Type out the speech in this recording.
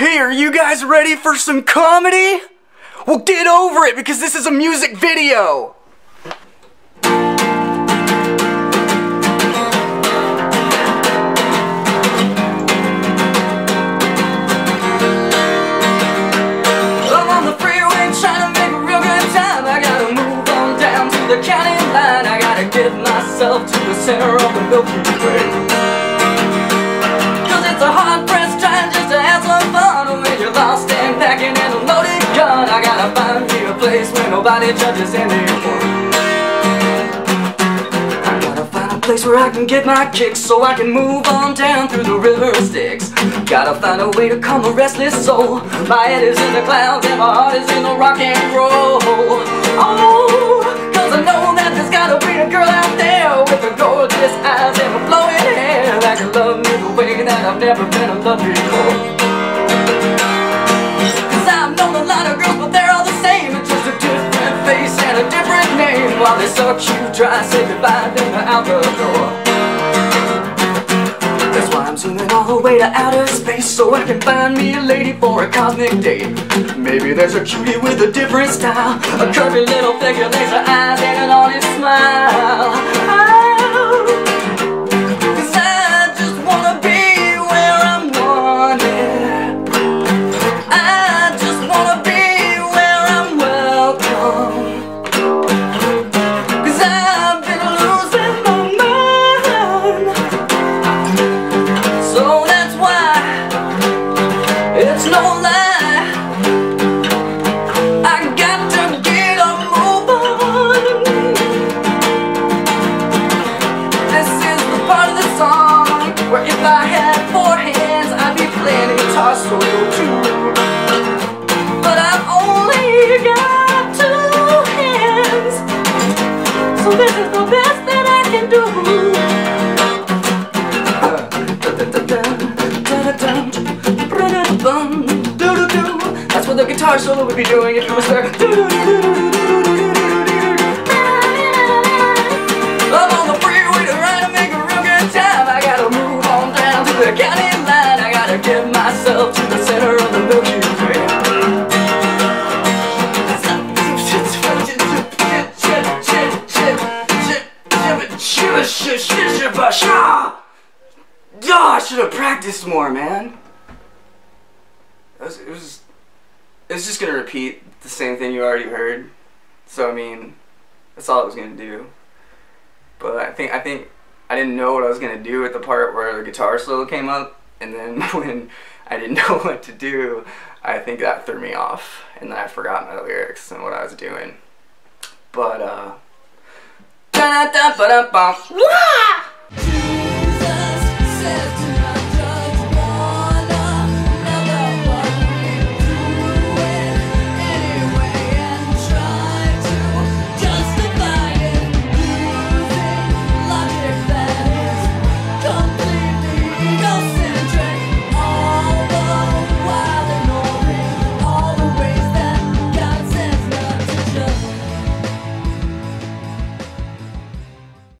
Hey, are you guys ready for some comedy? Well, get over it because this is a music video. I'm on the freeway trying to make a real good time. I gotta move on down to the county line. I gotta get myself to the center of the Milky Way. Place where nobody judges anymore. I gotta find a place where I can get my kicks so I can move on down through the river Styx. Gotta find a way to calm a restless soul. My head is in the clouds and my heart is in the rock and roll. Oh, cause I know that there's gotta be a girl out there with the gorgeous eyes and the flowing hair that can love me the way that I've never been While they suck you dry, say goodbye, then they're out the door. That's why I'm zooming all the way to outer space So I can find me a lady for a cosmic date Maybe there's a cutie with a different style A curvy little figure, laser eyes and an honest it's no. The guitar solo would be doing if it was there. I'm on the freeway to ride and make a real good time. I gotta move on down to the county line. I gotta get myself to the center of the Milky Way. Yeah, I should have practiced more, man. It was, it was, it was just gonna repeat the same thing you already heard. So I mean, that's all I was gonna do. But I think I think I didn't know what I was gonna do at the part where the guitar solo came up, and then when I didn't know what to do, I think that threw me off, and then I forgot my lyrics and what I was doing. But uh.